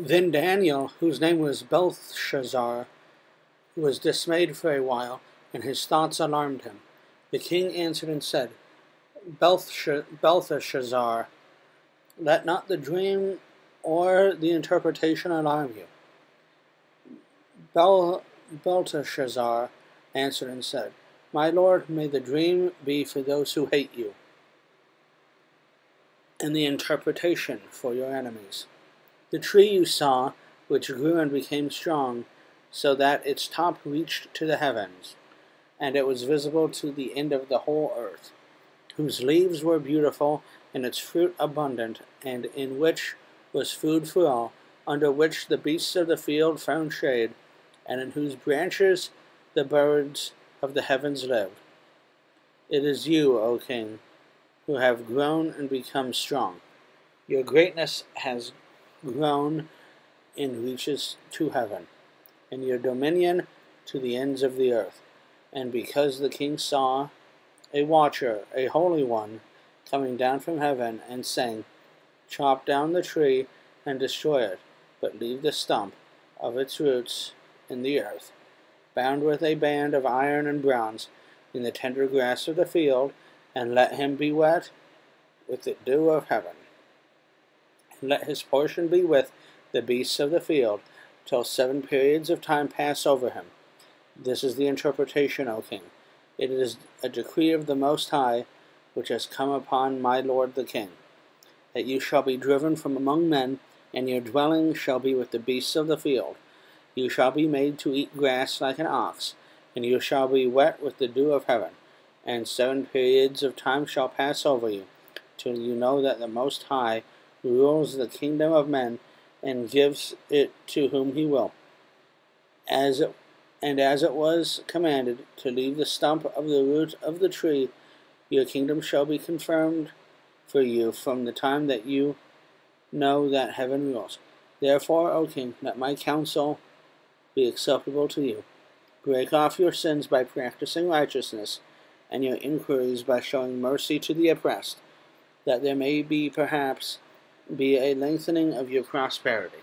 Then Daniel, whose name was Belteshazzar, was dismayed for a while, and his thoughts alarmed him. The king answered and said, Belteshazzar, let not the dream or the interpretation alarm you. Bel- answered and said, My lord, may the dream be for those who hate you, and the interpretation for your enemies. The tree you saw, which grew and became strong, so that its top reached to the heavens, and it was visible to the end of the whole earth, whose leaves were beautiful, and its fruit abundant, and in which was food for all, under which the beasts of the field found shade, and in whose branches the birds of the heavens lived. It is you, O King, who have grown and become strong. Your greatness has grown and reaches to heaven, and your dominion to the ends of the earth. And because the king saw a watcher, a holy one, coming down from heaven, and saying, Chop down the tree and destroy it, but leave the stump of its roots in the earth, bound with a band of iron and bronze in the tender grass of the field, and let him be wet with the dew of heaven let his portion be with the beasts of the field, till seven periods of time pass over him. This is the interpretation, O king. It is a decree of the Most High, which has come upon my lord the king, that you shall be driven from among men, and your dwelling shall be with the beasts of the field. You shall be made to eat grass like an ox, and you shall be wet with the dew of heaven. And seven periods of time shall pass over you, till you know that the Most High rules the kingdom of men and gives it to whom he will. As it, and as it was commanded to leave the stump of the root of the tree, your kingdom shall be confirmed for you from the time that you know that heaven rules. Therefore, O king, let my counsel be acceptable to you. Break off your sins by practicing righteousness, and your inquiries by showing mercy to the oppressed, that there may be perhaps be a lengthening of your prosperity.